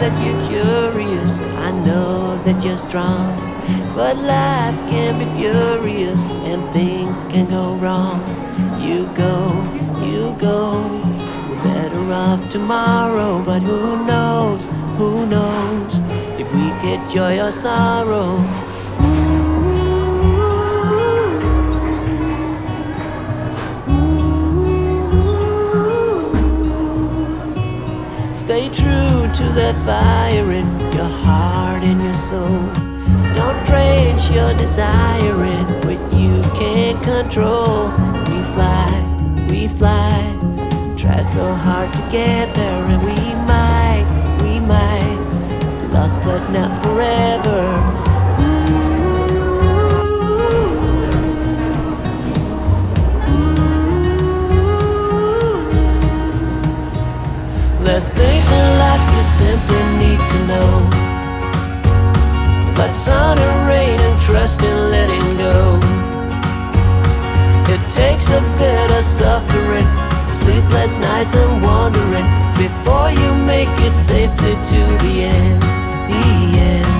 that you're curious. I know that you're strong. But life can be furious and things can go wrong. You go, you go. We're better off tomorrow, but who knows, who knows if we get joy or sorrow. To that fire in your heart and your soul. Don't drench your desire in what you can't control. We fly, we fly. Try so hard to get there, and we might, we might lost, but not forever. There's things in life you simply need to know. Sun and rain and trust in letting go. It takes a bit of suffering, sleepless nights and wandering before you make it safely to the end. The end.